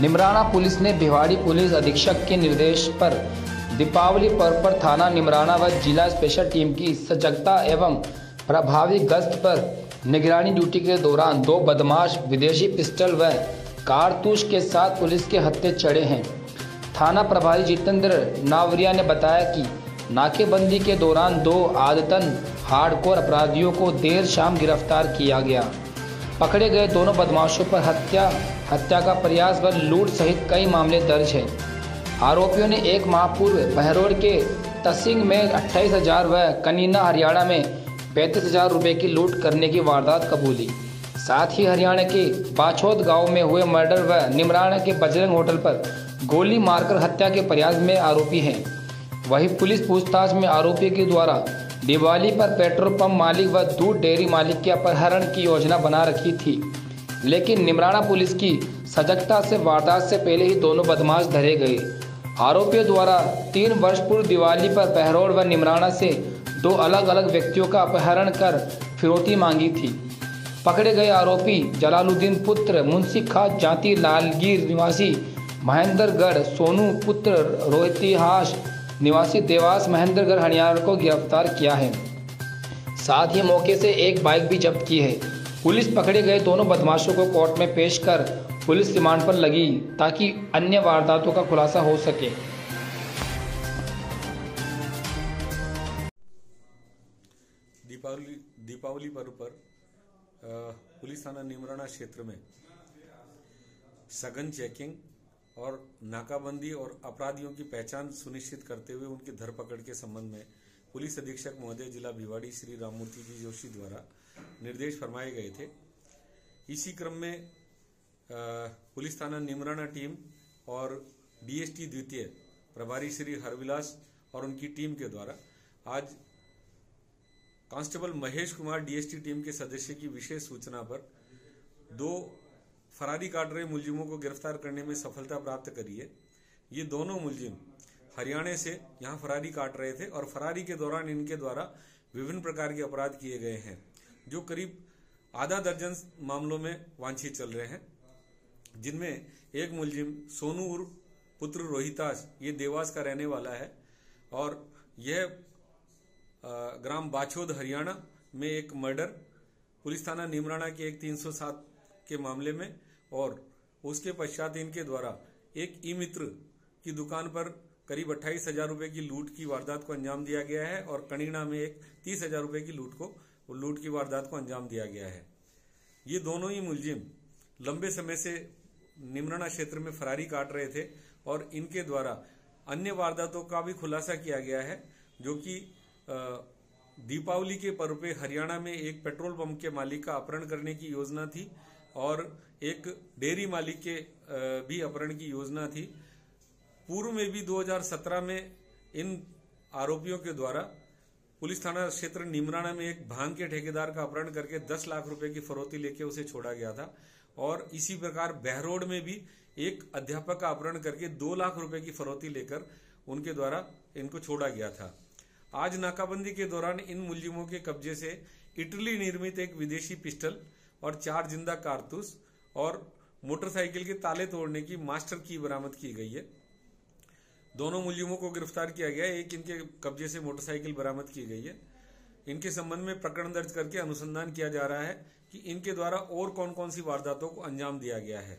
Neemrana police ने Bhiwadi police अधीक्षक के निर्देश पर दीपावली पर्व पर थाना निमराना व जिला स्पेशल टीम की सजगता एवं प्रभावी गश्त पर निगरानी ड्यूटी के दौरान दो बदमाश विदेशी पिस्टल व कारतूस के साथ पुलिस के हत्थे चढ़े हैं। थाना प्रभारी जितेंद्र नावरिया ने बताया कि नाकेबंदी के दौरान दो आदतन हार्डकोर अपराधियों को देर शाम गिरफ़्तार किया गया। पकड़े गए दोनों बदमाशों पर हत्या हत्या का प्रयास व लूट सहित कई मामले दर्ज हैं। आरोपियों ने एक माह पूर्व बहरोड के तसिंग में अट्ठाईस हज़ार व कनीना हरियाणा में पैंतीस हज़ार रुपये की लूट करने की वारदात कबूली। साथ ही हरियाणा के बाछोद गाँव में हुए मर्डर व निमराना के बजरंग होटल पर गोली मारकर हत्या के प्रयास में आरोपी हैं। वहीं पुलिस पूछताछ में आरोपी के द्वारा दिवाली पर पेट्रोल पंप मालिक व दूध डेयरी मालिक के अपहरण की योजना बना रखी थी। लेकिन निमराना पुलिस की सजगता से, वारदात से पहले ही दोनों बदमाश धरे गए। आरोपियों द्वारा तीन वर्ष पूर्व दिवाली पर बहरोड व निमराना से दो अलग अलग व्यक्तियों का अपहरण कर फिरौती मांगी थी। पकड़े गए आरोपी जलालुद्दीन पुत्र मुंशी खा जाति लालगीर निवासी महेंद्रगढ़ सोनू पुत्र रोहितिहास निवासी देवास महेंद्रगढ़ हरियाणा को गिरफ़्तार किया है। साथ ही मौके से एक बाइक भी जब्त की है। पुलिस पकड़े गए दोनों बदमाशों को कोर्ट में पेश कर पुलिस रिमांड पर लगी ताकि अन्य वारदातों का खुलासा हो सके। दीपावली दीपावली पर्व पर पुलिस थाना निमराना क्षेत्र में सघन चेकिंग और नाकाबंदी और अपराधियों की पहचान सुनिश्चित करते हुए उनकी धरपकड़ के संबंध में पुलिस अधीक्षक महोदय जिला भिवाड़ी श्री राममूर्ति जी जोशी द्वारा निर्देश फरमाए गए थे। इसी क्रम में पुलिस थाना निमराना टीम और डीएसटी द्वितीय प्रभारी श्री हरविलास और उनकी टीम के द्वारा आज constable Mahesh Kumar DST team के सदस्य की विशेष सूचना पर दो फरारी काट रहे मुलजिमों को गिरफ़्तार करने में सफलता प्राप्त करी है ये दोनों मुलजिम हरियाणा से यहाँ फरारी काट रहे थे और फरारी के दौरान इनके द्वारा विभिन्न प्रकार के अपराध किए गए हैं, जो करीब आधा दर्जन मामलों में वांछित चल रहे हैं। जिनमें एक मुलजिम सोनू पुत्र रोहितास ये देवास का रहने वाला है और यह ग्राम बाछोद, हरियाणा में एक मर्डर, पुलिस थाना निमराना के एक 307 के मामले में और उसके पश्चात इनके द्वारा एक ई मित्र की दुकान पर करीब अट्ठाईस हज़ार रूपए की लूट की वारदात को अंजाम दिया गया है और कणीना में एक तीस हज़ार रूपए की लूट को, लूट की वारदात को अंजाम दिया गया है। ये दोनों ही मुलजिम लंबे समय से निमराना क्षेत्र में फरारी काट रहे थे और इनके द्वारा अन्य वारदातों का भी खुलासा किया गया है, जो कि दीपावली के पर्व पे हरियाणा में एक पेट्रोल पंप के मालिक का अपहरण करने की योजना थी। और एक डेयरी मालिक के भी अपहरण की योजना थी। पूर्व में भी 2017 में इन आरोपियों के द्वारा पुलिस थाना क्षेत्र निमराना में एक भाँग के ठेकेदार का अपहरण करके 10 लाख रुपए की फरोती लेके उसे छोड़ा गया था और इसी प्रकार बहरोड में भी एक अध्यापक का अपहरण करके दो लाख रुपए की फरोती लेकर उनके द्वारा इनको छोड़ा गया था। आज नाकाबंदी के दौरान इन मुलजिमों के कब्जे से इटली निर्मित एक विदेशी पिस्टल और चार ज़िंदा कारतूस और मोटरसाइकिल के ताले तोड़ने की मास्टर की बरामद की गई है। दोनों मुलजिमों को गिरफ़्तार किया गया, एक इनके कब्जे से मोटरसाइकिल बरामद की गई है। इनके संबंध में प्रकरण दर्ज करके अनुसंधान किया जा रहा है कि इनके द्वारा और कौन कौन सी वारदातों को अंजाम दिया गया है।